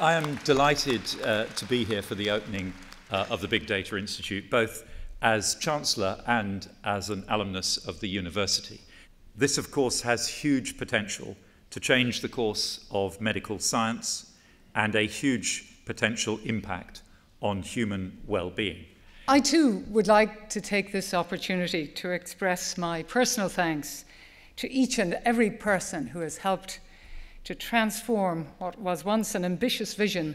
I am delighted uh, to be here for the opening uh, of the Big Data Institute, both as Chancellor and as an alumnus of the university. This, of course, has huge potential to change the course of medical science and a huge potential impact on human well-being. I too would like to take this opportunity to express my personal thanks to each and every person who has helped to transform what was once an ambitious vision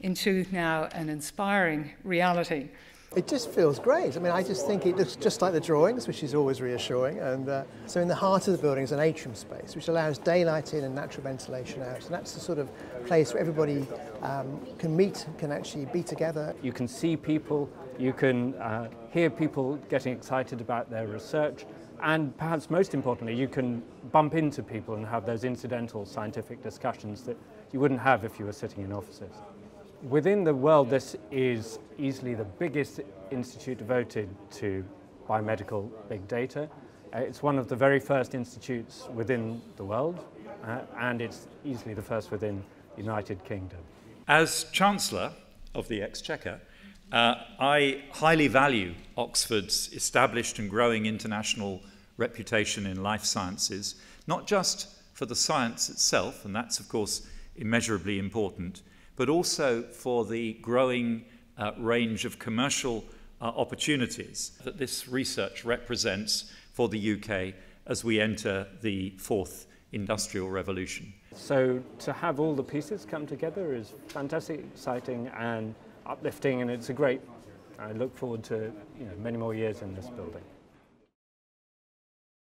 into now an inspiring reality. It just feels great. I mean, I just think it looks just like the drawings, which is always reassuring. And uh, so in the heart of the building is an atrium space, which allows daylight in and natural ventilation out. And that's the sort of place where everybody um, can meet, can actually be together. You can see people, you can uh, hear people getting excited about their research, and perhaps most importantly, you can bump into people and have those incidental scientific discussions that you wouldn't have if you were sitting in offices. Within the world, this is easily the biggest institute devoted to biomedical big data. Uh, it's one of the very first institutes within the world, uh, and it's easily the first within the United Kingdom. As Chancellor of the Exchequer, uh, I highly value Oxford's established and growing international reputation in life sciences, not just for the science itself, and that's, of course, immeasurably important, but also for the growing uh, range of commercial uh, opportunities that this research represents for the UK as we enter the fourth industrial revolution. So to have all the pieces come together is fantastic, exciting and uplifting and it's a great, I look forward to you know, many more years in this building.